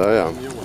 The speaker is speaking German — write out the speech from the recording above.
Ja, ja.